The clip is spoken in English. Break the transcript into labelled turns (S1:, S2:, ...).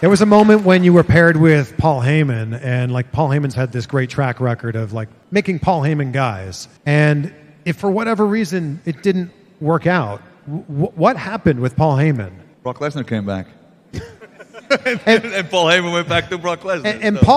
S1: There was a moment when you were paired with Paul Heyman, and like Paul Heyman's had this great track record of like making Paul Heyman guys. And if for whatever reason it didn't work out, w- what happened with Paul Heyman?
S2: Brock Lesnar came back. and, and, Paul Heyman went back to Brock Lesnar.
S1: And, and
S2: so.
S1: Paul